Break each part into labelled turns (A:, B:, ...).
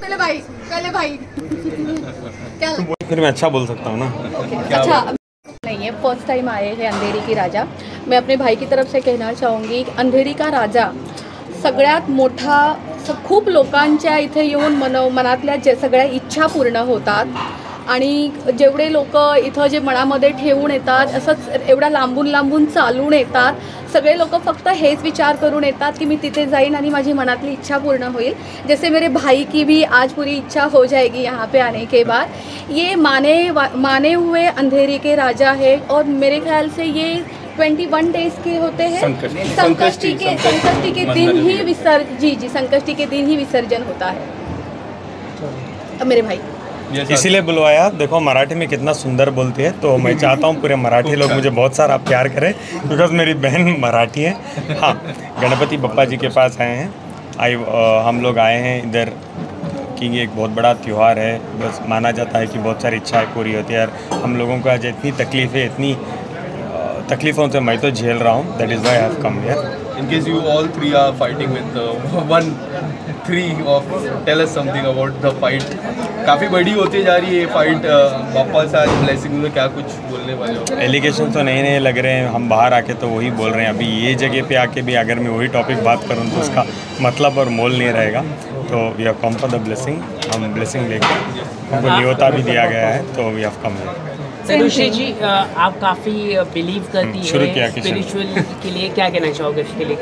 A: पहले भाई पहले भाई। क्या?
B: फिर मैं अच्छा बोल सकता हूँ ना।
A: अच्छा नहीं है फ़र्स्ट टाइम आए हैं अंधेरी की राजा। मैं अपने भाई की तरफ़ से कहना चाहूँगी अंधेरी का राजा सगळ्यात मोठा खूब खूप लोकांच्या इथे येऊन मन मनातल्या जे सगळ्या इच्छा पूर्ण होतात आणि जेवढे लोक इथं जे मनामध्ये ठेवून येतात असंच एवढ्या लांबून लांबून चालून येतात सगळे लोक फक्त हेच विचार करून येतात की मी तिथे जाईन आणि माझी मनातली इच्छा पूर्ण होईल जैसे मेरे भाई की भी आज पूरी इच्छा हो जाएगी यहाँ पे आने के बाद ये माने माने हुए अंधेरी के राजा है और मेरे ख्याल से ये ट्वेंटी वन डेज़ के होते हैं
C: संकष्टी।
A: के
C: संकष्टी।
A: के दिन ही विसर्ज जी जी संकष्टी के दिन ही विसर्जन होता है अब मेरे भाई
B: इसीलिए बुलवाया। देखो मराठी में कितना सुंदर बोलती है तो मैं चाहता हूँ पूरे मराठी लोग मुझे बहुत सारा प्यार करें बिकॉज़ मेरी बहन मराठी है। हाँ गणपति बप्पा जी के पास आए हैं। आई हम लोग आए हैं इधर कि ये एक बहुत बड़ा त्यौहार है। बस माना जाता है कि बहुत सारी इच्छाएँ पूरी होती है और हम लोगों को आज इतनी तकलीफ़ें इतनी तकलीफ़ों से मैं तो झेल रहा हूँ। That is why have come here
C: case you all three are fighting with uh, one three of tell us something about the fight. काफ़ी बड़ी होती जा रही है फाइट वापस से आज ब्लेसिंग में क्या कुछ बोलने वाले हो?
B: एलिगेशन तो नए नए लग रहे हैं। हम बाहर आके तो वही बोल रहे हैं। अभी ये जगह पे आके भी अगर मैं वही टॉपिक बात करूँ तो उसका मतलब और मोल नहीं रहेगा। तो we have come for the blessing हम ब्लेसिंग लेकर हमको न्योता भी दिया गया है तो we have come
D: Tanushree ji आप काफ़ी बिलीव करती
B: शुरू
D: है स्पिरिचुअल के लिए क्या कहना चाहोगे उसके लिए?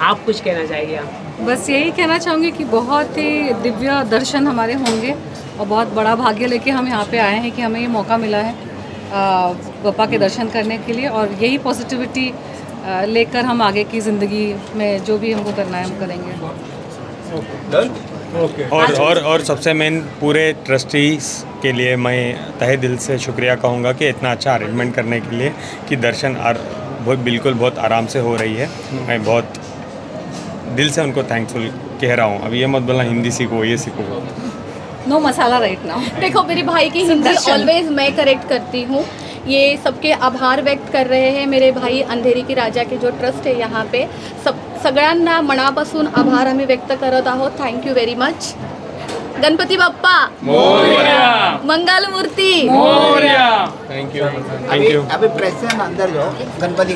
D: आप कुछ कहना चाहेंगे आप?
E: बस यही कहना चाहूँगी कि बहुत ही दिव्य दर्शन हमारे होंगे और बहुत बड़ा भाग्य लेके हम यहाँ पे आए हैं कि हमें ये मौका मिला है आ, बप्पा के दर्शन करने के लिए और यही पॉजिटिविटी लेकर हम आगे की ज़िंदगी में जो भी हमको करना है हम करेंगे।
C: ओके
B: और और और सबसे मेन पूरे ट्रस्टीज के लिए मैं तहे दिल से शुक्रिया कहूँगा कि इतना अच्छा अरेंजमेंट करने के लिए कि दर्शन आर बहुत बिल्कुल बहुत आराम से हो रही है। मैं बहुत दिल से उनको थैंकफुल कह रहा हूँ। अब ये मत बोलना हिंदी सीखो ये सीखो।
E: नो मसाला राइट नाउ
A: देखो मेरी भाई की हिंदी ऑलवेज मैं करेक्ट करती हूँ। ये सबके आभार व्यक्त कर रहे हैं मेरे भाई अंधेरी के राजा के जो ट्रस्ट है यहाँ पे। सब सगळ्यांना मनापासून आभार आम्ही व्यक्त करत आहोत. You very much Ganpati Bappa! Mangal Murti
C: thank you
F: अभी प्रेस अंदर जो गणपति